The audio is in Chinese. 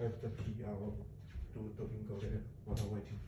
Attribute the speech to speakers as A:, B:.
A: I have the PR to bring together what I want to.